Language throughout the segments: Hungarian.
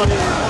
funny.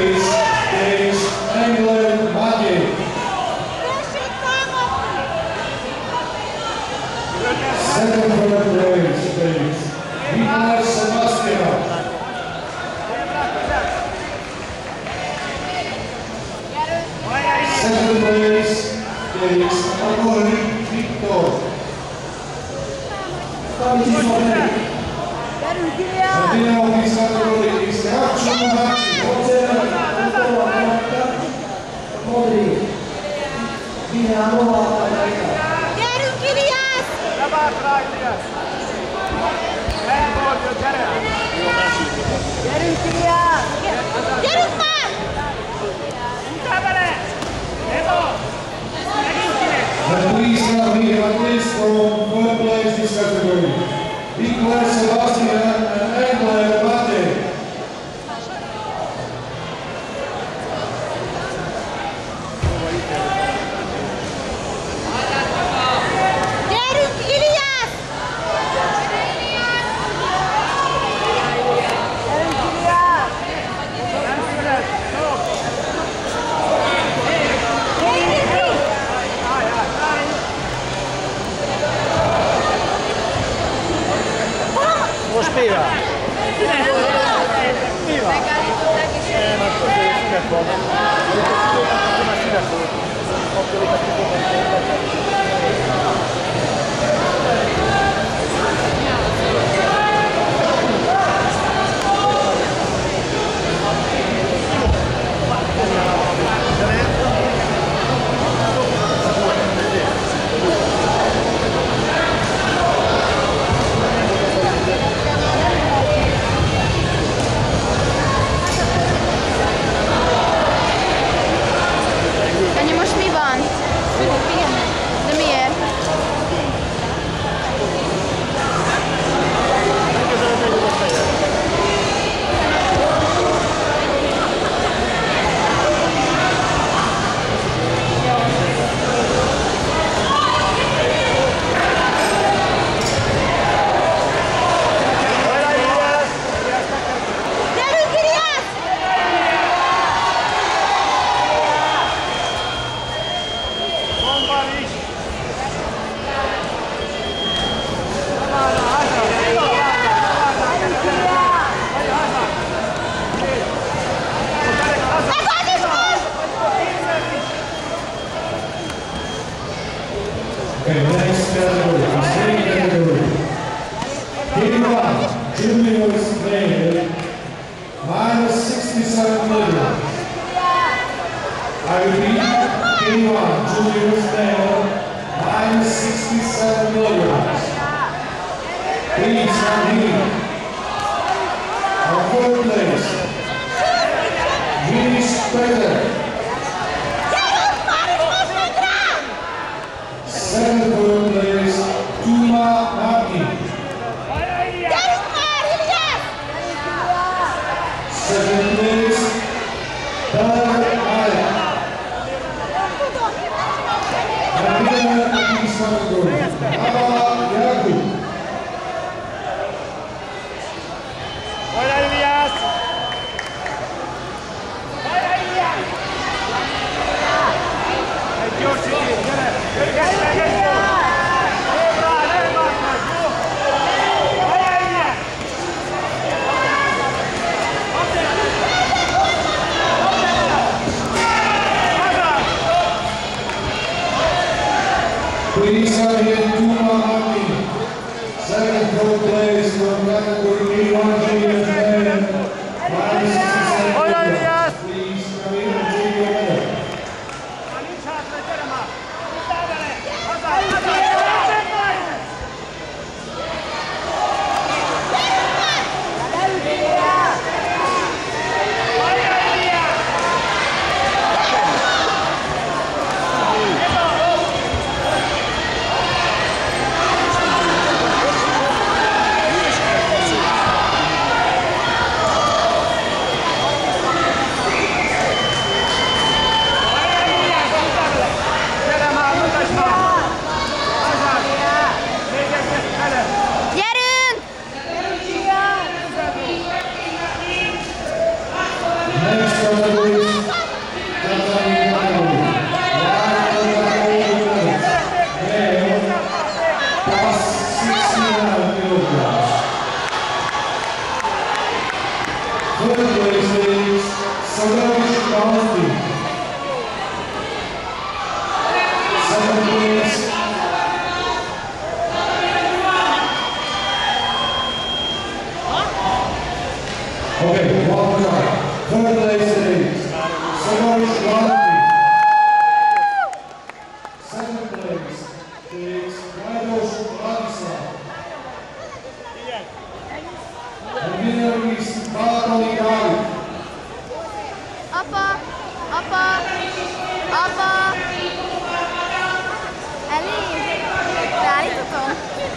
Abbiamo fissato il risercio, Maxi, Mozzella, Montoro, Motta, Modri, Milano, Motta, Yarın Kiliya! Yarın And please help me athletes from third place this category. Nicolas Sebastian and England Mate. Katie Roth, two minus 67 million. I repeat, Katie minus 67 million. Please, not here. Our fourth place. Ahora, ya, Please come two more happy. Second place from category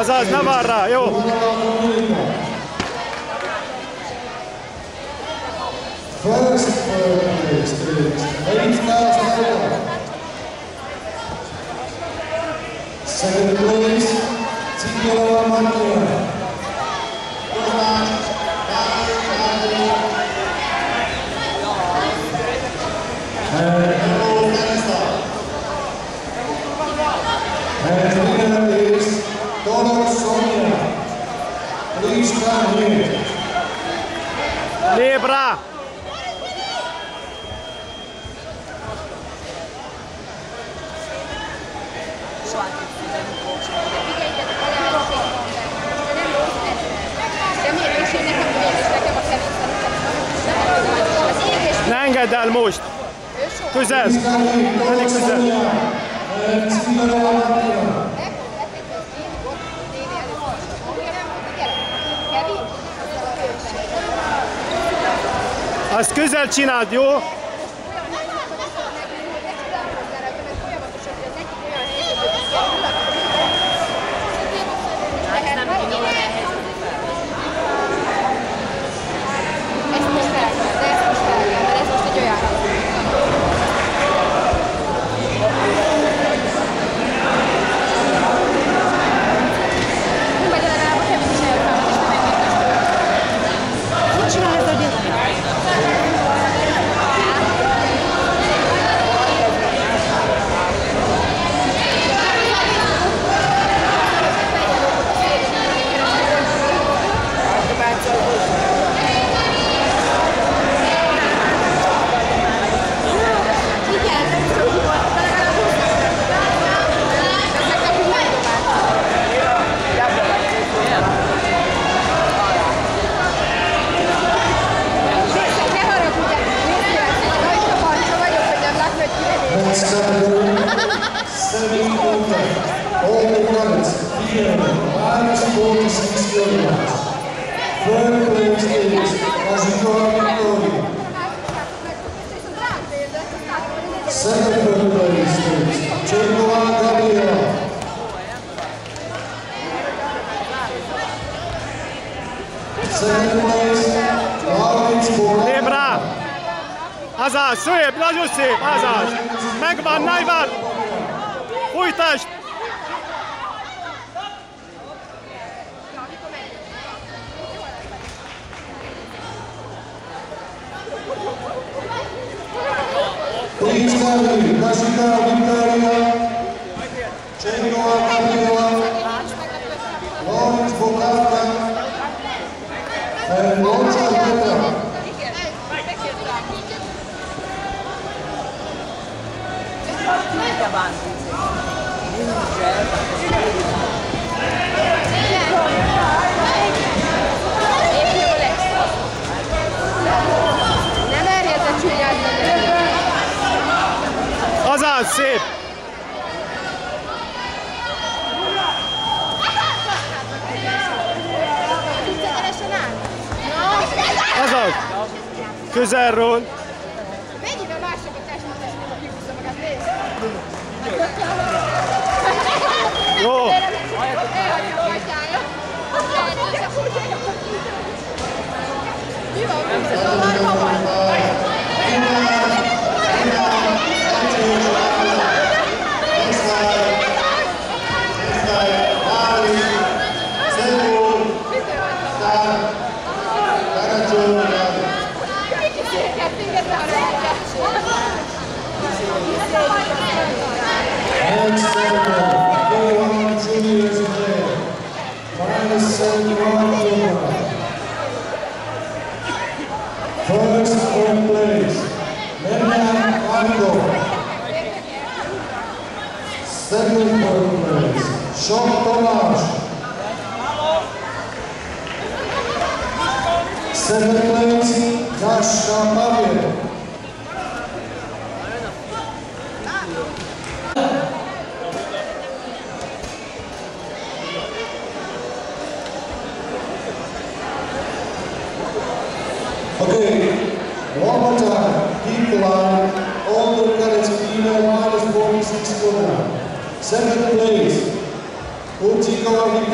Azaz Navarra, eu. First, first, first, Second place, Tiago Mantua. soha nem szívem De figyeljetek, a lehetőség van benne, de nem rossz lesz. De miért is én nekem miért is nekem a kevés ne engedd el most! Küzdesz! Menj küzdesz! Azt közel csináld, jó? Debra! Azaz, Sueb, Lajusib, Azaz! Megvan, Naivan! Puitas. victoria, la ciudad. Közelről. Mennyivel másabb a testmutatás, mint a kihúzza magát, nézd! Jó! Elhagyja a gatyája. Mi van? Okay, one more time. Keep line. All the credits female minus 46 Second place, Uchi Kawaki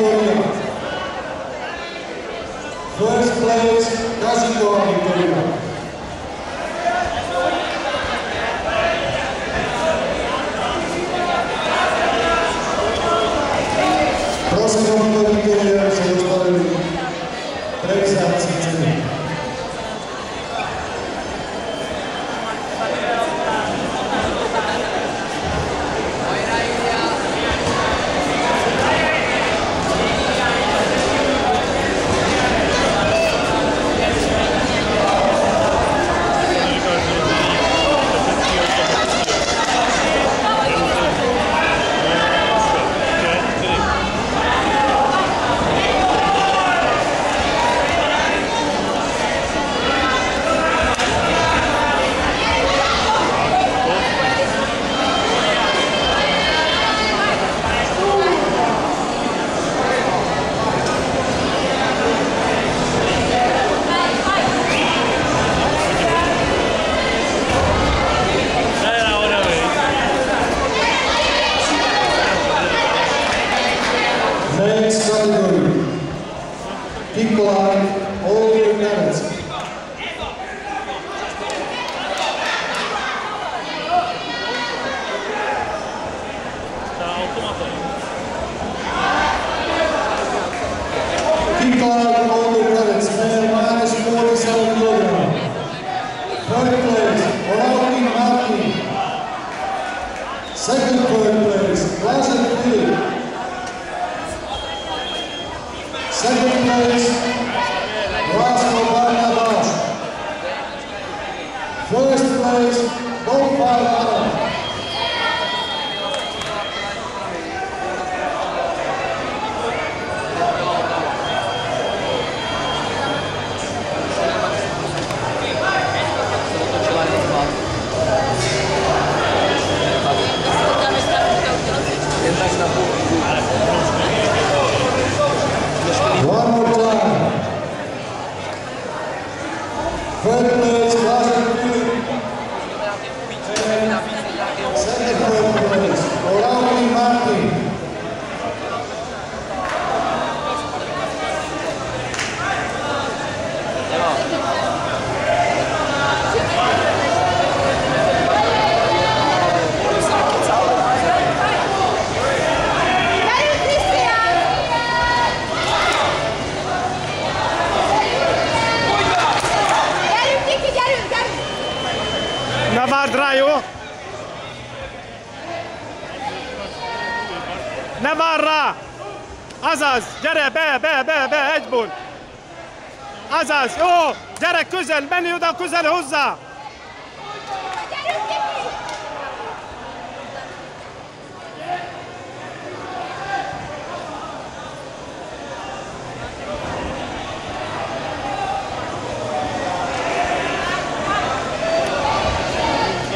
Lord. Azaz, gyere be, be, be, be, egy bull! Azaz, jó! Gyere közel, menj oda közel hozzá!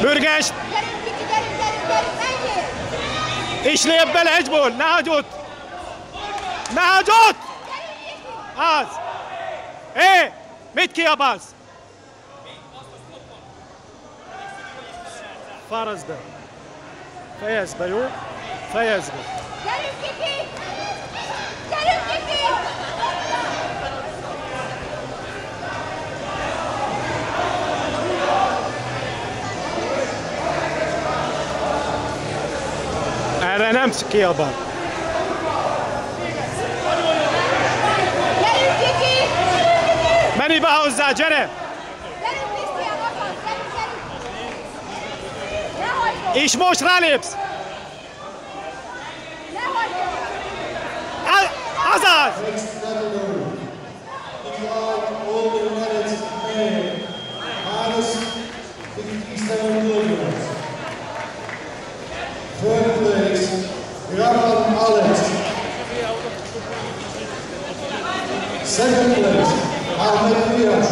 Bürges, és lép bele egyból, ne hagyj ott! نهجات از ای متکی عباس فارز به فیض بیو فیض به أنا نمسك يا بابا Jeremy Bauza, Jeremy. İşmoş Ralips. Azaz. Third place, Rafael Alex. Second place. Ahmed Firas.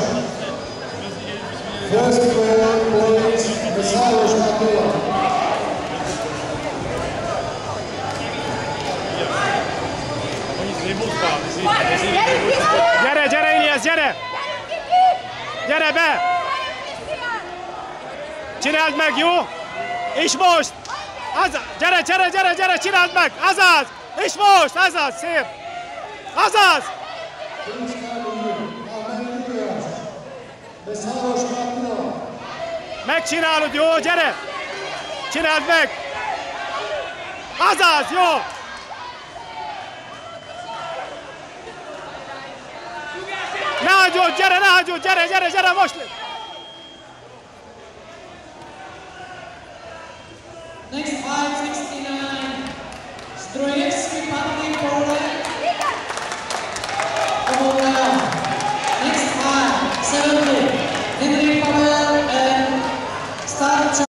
First place, Vesalos Matula. Gyerünk, Krisztián! Gyere, gyere, Ilias, gyere! Gyerünk, Kiki! Gyere be! Gyerünk, Krisztián! Csináld meg, jó? És most! Az, gyere, gyere, gyere, gyere, csináld meg! Azaz! És most! Azaz, szép! Azaz! Mek çinalu diyor cene. Çinal mek. Azaz yo. Najo cene najo cene cene cene boşlu. Next 569. Stroyer.